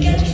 get